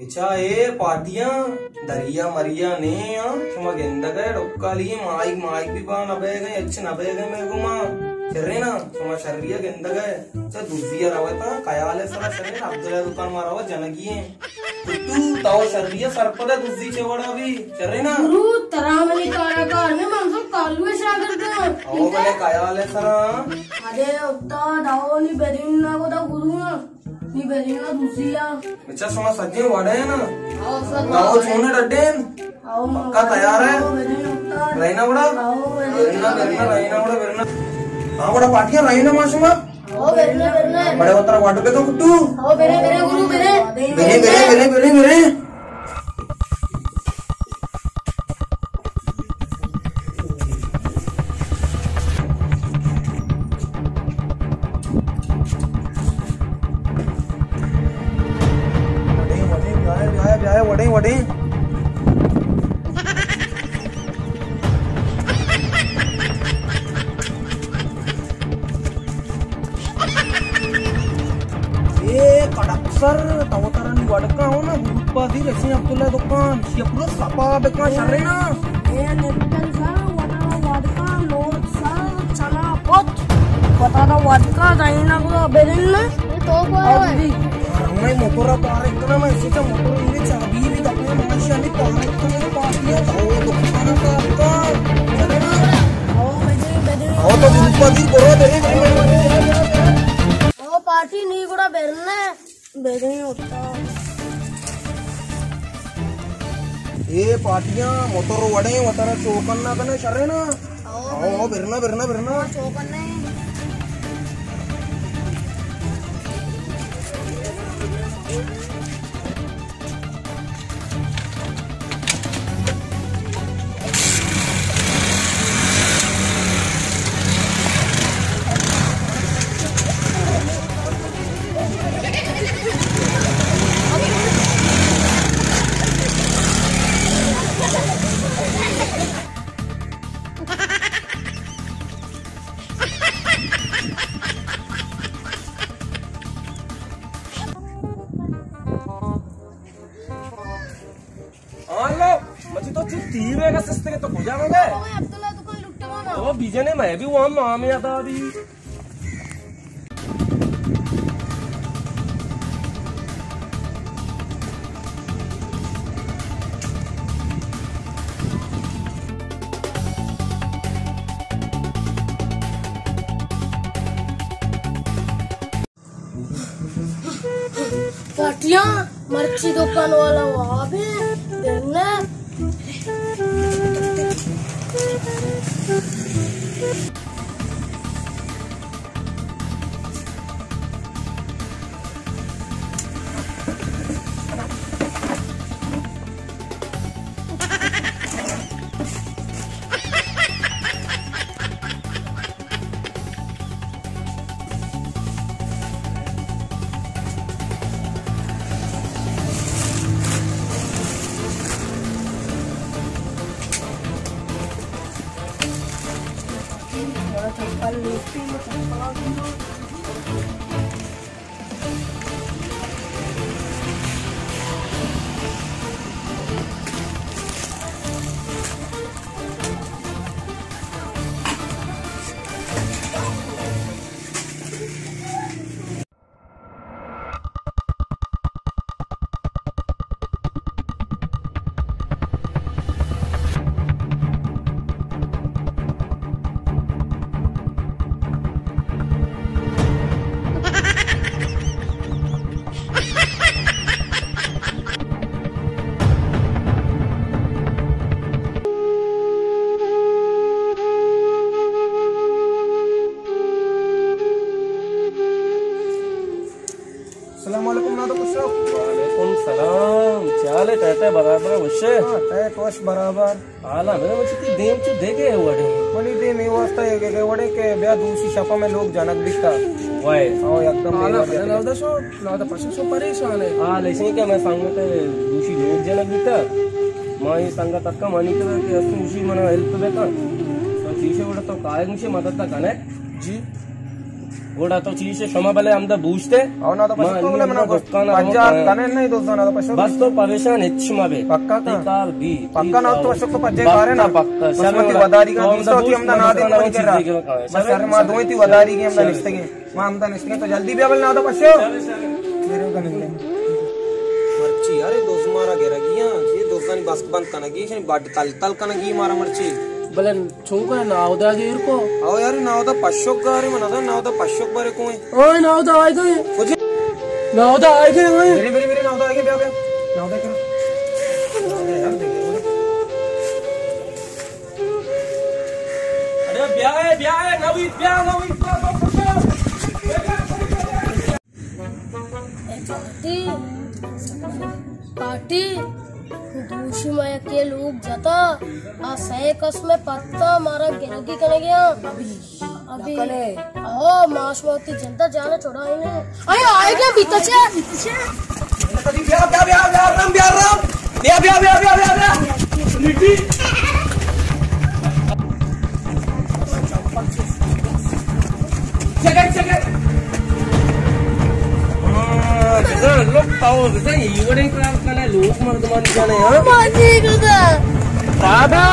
එචාඒ පාතියා දරියා මරියා නේයා තුම ගෙන්දකට ඩොක්කාලිය මායි මායි පිපා නබයග එච්ච නබයගමයකුමා චරෙන තුම ශරිය ගෙන්දක දුසිය රවතා කයාල සර සරෙන අබ්දල දුකන් මරව ජනගිය තුතු තව ශරිය සර්පද දුසි චවඩාවි චරෙන ගුරු තරාමලි කාරකාර में मंगल कालू ऐसा करते हैं ओ मैंने काया ले सरा अरे उतना दाओ नहीं बेरिंग ना को तो गुरु ना ನೀ ಬೆಲಿನ ರುಸಿಯ अच्छा सोना सजे वाड़े है ना? आओ सब आओ। सोने डड्डे आओ पक्का तैयार है? रहना बड़ा? आओ रहना रहना रहना बड़ा रहना हाँ बड़ा पाटिया रहना मासूमा आओ रहना रहना बड़े उतर वाड़ पे तो कुट्टू। आओ बेरे बेरे गुरु बेरे बेरे बेरे बेरे जा रहा है वड़े वड़े ಸರ್ ತಗೋತಾರನ್ ಒಡಕ ಅವನ ಗ್ರೂಪ್ ಅದಿ ರಸಿ ಅಬ್ದುಲ್ಲಾ ದುಕಾನ್ ಶಬ್ರು ಸಪಾ ಬೇಕ ಶರೇನ ಏ ನೆಟ್ಟಲ್ ಸರ್ ಒಡ ಒಡಕ ಲೋಡ್ ಸರ್ ಚಲ ಪೊತ್ ಕೊತಾದ ಒಡಕ ದೈನಗ ಬೆರಿಲ್ಲ ತೋಬೋ ಅವದಿ ಮೈ ಮೊಕರ Pare masih kamu ini cabi tak punya masih ini panik punya papi tahu untuk mana kata आओ तो गुरुपा जी करो तेरे ओ पार्टी नहीं गुड़ा बेरना बेरने होता ये पार्टियाँ मोटर वड़े वतरा चौकन ना कने शरे ना आओ बेरना बेरना बेरना चौकन नहीं ತೀವ್ರ ಸಸ್ತಗೆ ತಗೋಜಾ ಮಗ ಓ ಬೀಜನೆ ಮೈ ಬಿ ವಾ ಮಾಮಿ ಅದ ಅದಿ पाटिया मर्ची दुकान वाला वहाँ पे देखना Thank you. Al estilo सलाम वालेकुम ना तो कुछ वालेकुम सलाम चाले कहते बराबर वश्य है टोश बराबर। आला मेरे मुझे ती देव चु देखे वडे? मनी दे मी वास्ता ये के वडे के ब्या दूसरी शपा में लोग जनक दिखता। वाय आओ एकदम आला मेरा ना दा शो ना पशु सो परेशान है। आ लेसे क्या मैं सांगते दूसरी लोग जनक दिखता। माँ ये संगत अक्का मनी के उसी मना हेल्प बेका तो चीशे वडा तो काय मुझे मदद ता कने గూడాతో చేసే క్షమబలే అంద బూస్తే అవునా బస్తో పరేషాన్ హెచ్చు మవే పక్కాల్ బి పక్కా నాకు అశోక్ పజ్జే కారే నా పక్కా బస్మతి వదారి గా దిస్తా హోతి హమ్దా నా దే నోయి చెరా బస్ అర్ మా దోయి తి వదారి గే హమ్దా నిస్తే గే మా హమ్దా నిస్తే గే తో జల్దీ బి అవల్ నా దో పస్యో मेरे का नहीं मर्ची यार ये दोस्त मारा गेरा गिया ये दोस्तानी बस बंद कनगी बाट तल तल कनगी मारा मर्ची बले चौका ना उदा गिर को आओ यार ना होता पशुक गारे मना ना होता पशुक बारे कोई ओए ना उदा आई गए कुछ ना उदा आई ओए मेरे मेरे मेरे ना होता आगे ब्याह ब्याह ना होता करो यार अरे ब्याह है ब्याह है नवी ब्याह नवी आ सहे कस में पत्ता मारा गिरगी कर गया अभी अभी। ओ मास मोती जनता जाना छोड़ा इन्हें। अरे आए क्या बीता छे बीता ब्याह ब्याह ब्याह ब्याह राम ब्याह राम ब्याह ब्याह ब्याह ब्याह ब्याह ब्याह जगह जगह लोग पाओ बेटा युवड़े क्राम करने लोग मर्द मान जाने हाँ माजी कुदा दादा।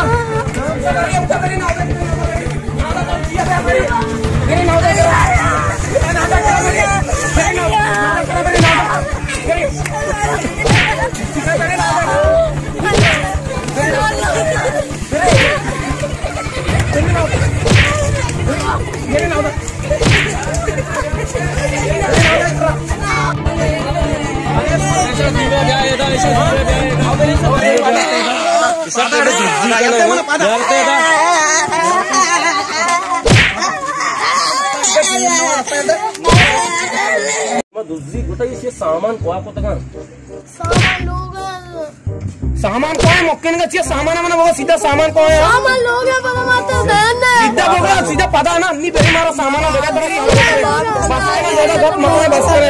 दुसरी ये सामान कोआ को तका सामान लोग सामान कौन है मौके नहीं चाहिए सामान मैंने वो सीधा सामान कौन है सामान लोग है पता माता बहन ने सीधा बोला सीधा पता है ना अन्नी बेरी मारा सामान है बेटा तेरा बस में बेटा गप मरने बस करे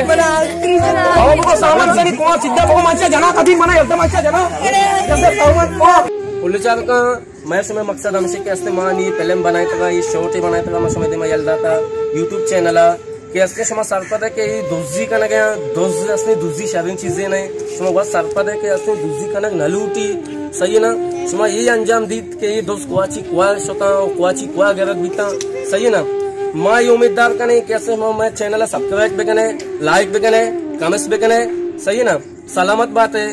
अब वो सामान से नहीं कौन सीधा बोला माचा जना कभी मना एकदम अच्छा जना सामान कौन पुलिस का मैं समय मकसद हमसे के इस्तेमाल ये फ़िल्म बनाए था ये शॉर्ट ही बनाए था मैं समय में यलदा था यूट्यूब चैनल के असले शमा सरपद है कि ये दुजी का ना गया दोज असली दुजी शाबिंग चीज़ें नहीं बहुत सरपद है कि असली दुजी का ना नलूटी सही है ना? शमा ये अंजाम दी कि ये दोस्त कुआची कुआ शोता कुआची कुआ गरत बीता सही है ना? माँ ये उम्मीदवार का नहीं कैसे मैं चैनल सब्सक्राइब भी कने लाइक भी कने कमेंट्स भी कने। सही है ना? सलामत बात है।